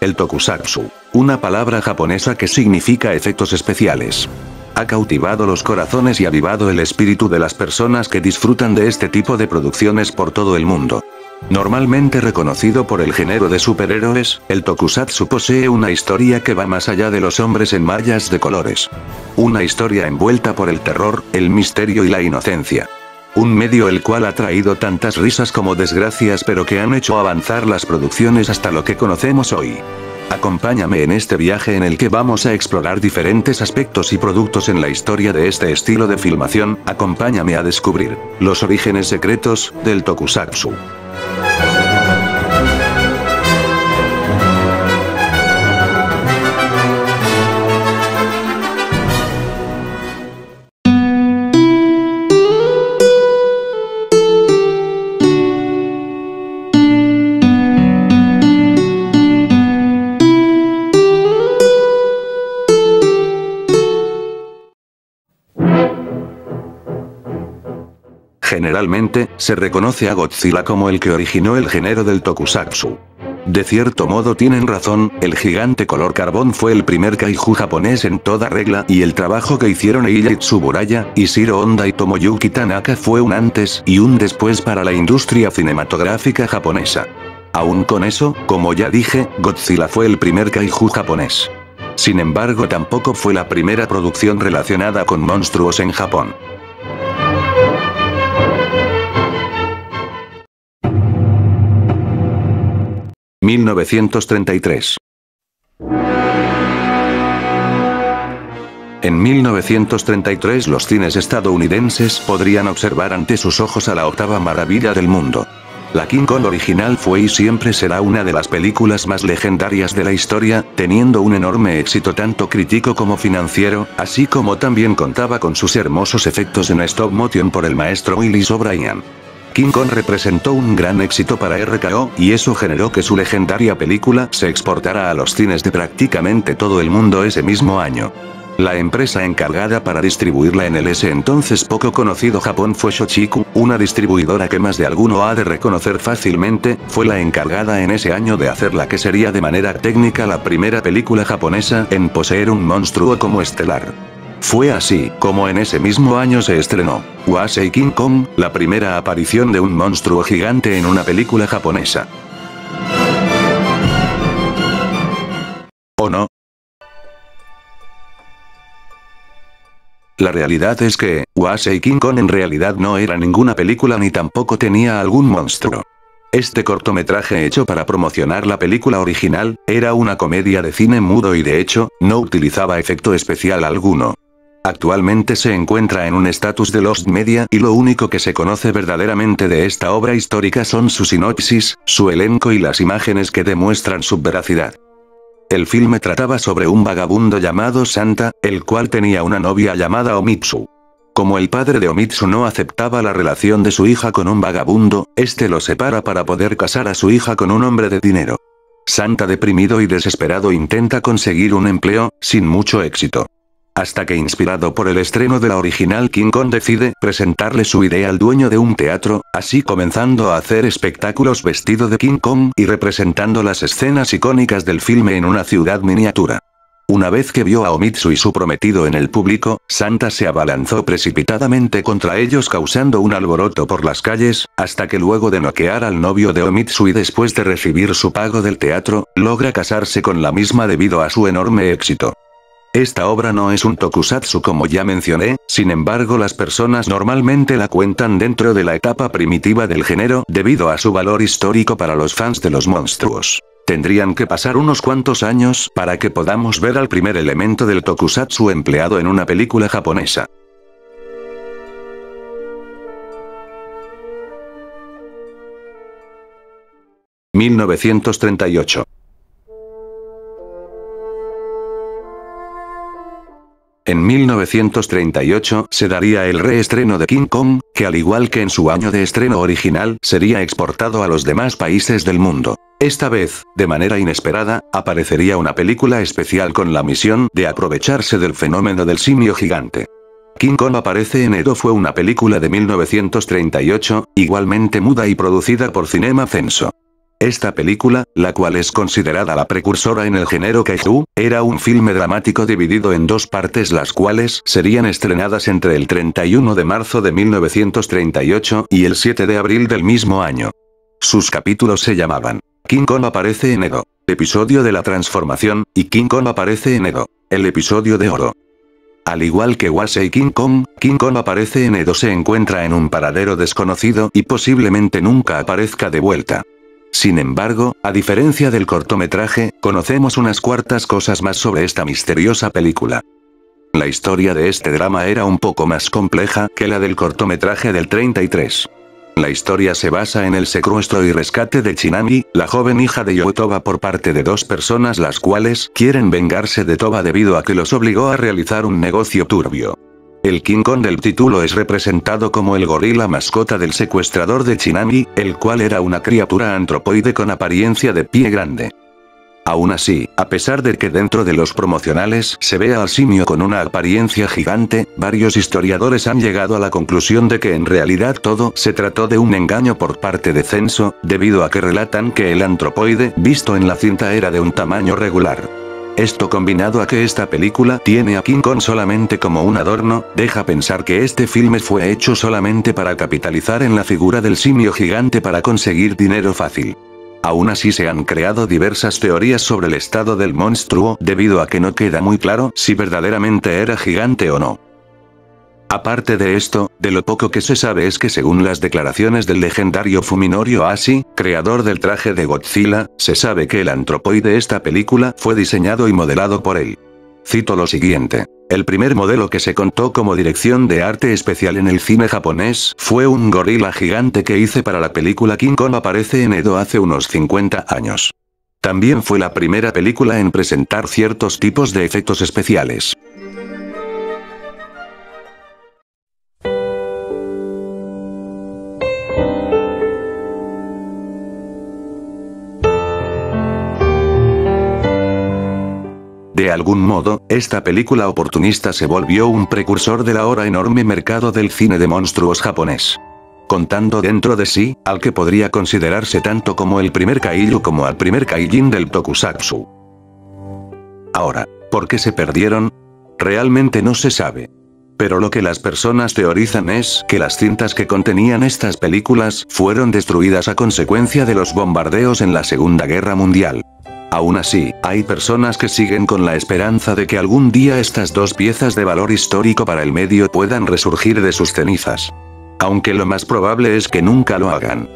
El tokusatsu. Una palabra japonesa que significa efectos especiales. Ha cautivado los corazones y avivado el espíritu de las personas que disfrutan de este tipo de producciones por todo el mundo. Normalmente reconocido por el género de superhéroes, el tokusatsu posee una historia que va más allá de los hombres en mallas de colores. Una historia envuelta por el terror, el misterio y la inocencia. Un medio el cual ha traído tantas risas como desgracias pero que han hecho avanzar las producciones hasta lo que conocemos hoy. Acompáñame en este viaje en el que vamos a explorar diferentes aspectos y productos en la historia de este estilo de filmación, acompáñame a descubrir los orígenes secretos del tokusatsu. Generalmente, se reconoce a Godzilla como el que originó el género del tokusatsu. De cierto modo tienen razón, el gigante color carbón fue el primer kaiju japonés en toda regla y el trabajo que hicieron Eiji Tsuburaya, Ishiro Honda y Tomoyuki Tanaka fue un antes y un después para la industria cinematográfica japonesa. Aún con eso, como ya dije, Godzilla fue el primer kaiju japonés. Sin embargo tampoco fue la primera producción relacionada con monstruos en Japón. 1933. En 1933 los cines estadounidenses podrían observar ante sus ojos a la octava maravilla del mundo. La King Kong original fue y siempre será una de las películas más legendarias de la historia, teniendo un enorme éxito tanto crítico como financiero, así como también contaba con sus hermosos efectos en stop motion por el maestro Willis O'Brien. King Kong representó un gran éxito para RKO, y eso generó que su legendaria película se exportara a los cines de prácticamente todo el mundo ese mismo año. La empresa encargada para distribuirla en el ese entonces poco conocido Japón fue Shochiku, una distribuidora que más de alguno ha de reconocer fácilmente, fue la encargada en ese año de hacer la que sería de manera técnica la primera película japonesa en poseer un monstruo como estelar. Fue así, como en ese mismo año se estrenó, Wasei King Kong, la primera aparición de un monstruo gigante en una película japonesa. ¿O no? La realidad es que, Wasei King Kong en realidad no era ninguna película ni tampoco tenía algún monstruo. Este cortometraje hecho para promocionar la película original, era una comedia de cine mudo y de hecho, no utilizaba efecto especial alguno. Actualmente se encuentra en un estatus de Lost Media y lo único que se conoce verdaderamente de esta obra histórica son su sinopsis, su elenco y las imágenes que demuestran su veracidad. El filme trataba sobre un vagabundo llamado Santa, el cual tenía una novia llamada Omitsu. Como el padre de Omitsu no aceptaba la relación de su hija con un vagabundo, este lo separa para poder casar a su hija con un hombre de dinero. Santa deprimido y desesperado intenta conseguir un empleo, sin mucho éxito. Hasta que inspirado por el estreno de la original King Kong decide presentarle su idea al dueño de un teatro, así comenzando a hacer espectáculos vestido de King Kong y representando las escenas icónicas del filme en una ciudad miniatura. Una vez que vio a Omitsu y su prometido en el público, Santa se abalanzó precipitadamente contra ellos causando un alboroto por las calles, hasta que luego de noquear al novio de Omitsu y después de recibir su pago del teatro, logra casarse con la misma debido a su enorme éxito. Esta obra no es un tokusatsu como ya mencioné, sin embargo las personas normalmente la cuentan dentro de la etapa primitiva del género debido a su valor histórico para los fans de los monstruos. Tendrían que pasar unos cuantos años para que podamos ver al primer elemento del tokusatsu empleado en una película japonesa. ...1938 En 1938 se daría el reestreno de King Kong, que al igual que en su año de estreno original, sería exportado a los demás países del mundo. Esta vez, de manera inesperada, aparecería una película especial con la misión de aprovecharse del fenómeno del simio gigante. King Kong aparece en Edo fue una película de 1938, igualmente muda y producida por Cinema Censo. Esta película, la cual es considerada la precursora en el género kaiju, era un filme dramático dividido en dos partes las cuales serían estrenadas entre el 31 de marzo de 1938 y el 7 de abril del mismo año. Sus capítulos se llamaban King Kong aparece en Edo, episodio de la transformación, y King Kong aparece en Edo, el episodio de oro. Al igual que Wasei King Kong, King Kong aparece en Edo se encuentra en un paradero desconocido y posiblemente nunca aparezca de vuelta. Sin embargo, a diferencia del cortometraje, conocemos unas cuartas cosas más sobre esta misteriosa película. La historia de este drama era un poco más compleja que la del cortometraje del 33. La historia se basa en el secuestro y rescate de Chinami, la joven hija de Yotoba por parte de dos personas las cuales quieren vengarse de Toba debido a que los obligó a realizar un negocio turbio. El King Kong del título es representado como el gorila mascota del secuestrador de Chinami, el cual era una criatura antropoide con apariencia de pie grande. Aún así, a pesar de que dentro de los promocionales se vea al simio con una apariencia gigante, varios historiadores han llegado a la conclusión de que en realidad todo se trató de un engaño por parte de Censo, debido a que relatan que el antropoide visto en la cinta era de un tamaño regular. Esto combinado a que esta película tiene a King Kong solamente como un adorno, deja pensar que este filme fue hecho solamente para capitalizar en la figura del simio gigante para conseguir dinero fácil. Aún así se han creado diversas teorías sobre el estado del monstruo debido a que no queda muy claro si verdaderamente era gigante o no. Aparte de esto, de lo poco que se sabe es que según las declaraciones del legendario Fuminorio Ashi, creador del traje de Godzilla, se sabe que el antropoide de esta película fue diseñado y modelado por él. Cito lo siguiente. El primer modelo que se contó como dirección de arte especial en el cine japonés fue un gorila gigante que hice para la película King Kong aparece en Edo hace unos 50 años. También fue la primera película en presentar ciertos tipos de efectos especiales. De algún modo, esta película oportunista se volvió un precursor del ahora enorme mercado del cine de monstruos japonés. Contando dentro de sí, al que podría considerarse tanto como el primer kaiju como al primer kaijin del tokusatsu. Ahora, ¿por qué se perdieron? Realmente no se sabe. Pero lo que las personas teorizan es que las cintas que contenían estas películas fueron destruidas a consecuencia de los bombardeos en la Segunda Guerra Mundial. Aún así, hay personas que siguen con la esperanza de que algún día estas dos piezas de valor histórico para el medio puedan resurgir de sus cenizas. Aunque lo más probable es que nunca lo hagan.